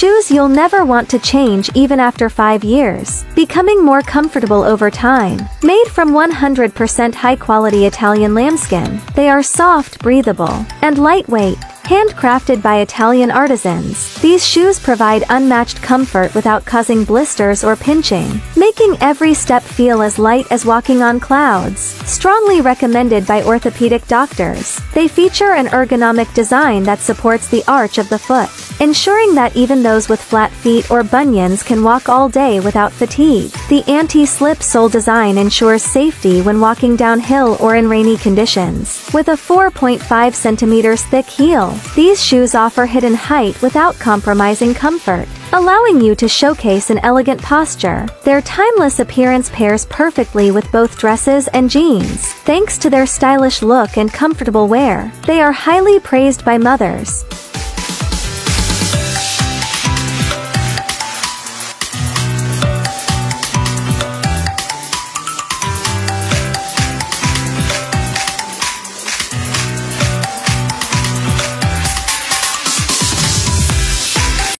Shoes you'll never want to change even after 5 years, becoming more comfortable over time. Made from 100% high-quality Italian lambskin, they are soft, breathable, and lightweight, Handcrafted by Italian artisans, these shoes provide unmatched comfort without causing blisters or pinching, making every step feel as light as walking on clouds. Strongly recommended by orthopedic doctors, they feature an ergonomic design that supports the arch of the foot, ensuring that even those with flat feet or bunions can walk all day without fatigue. The anti-slip sole design ensures safety when walking downhill or in rainy conditions. With a 4.5 centimeters thick heel, these shoes offer hidden height without compromising comfort, allowing you to showcase an elegant posture. Their timeless appearance pairs perfectly with both dresses and jeans. Thanks to their stylish look and comfortable wear, they are highly praised by mothers,